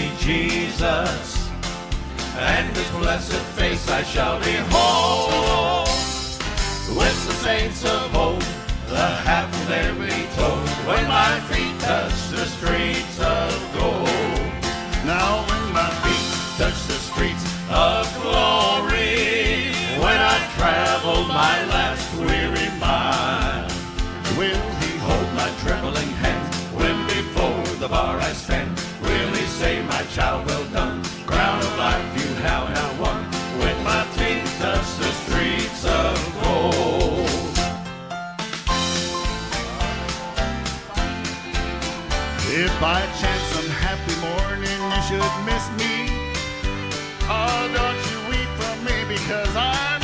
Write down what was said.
see Jesus, and His blessed face I shall behold. With the saints of old, the half their be told, when my feet touch the streets of gold. Now when my feet touch the streets of glory, when I travel my last weary mile, will he hold my trembling hand when before the bar I stand? Child, well done, crown of life you have now won, when my feet touch the streets of gold? If by chance some happy morning you should miss me, oh, don't you weep for me because I'm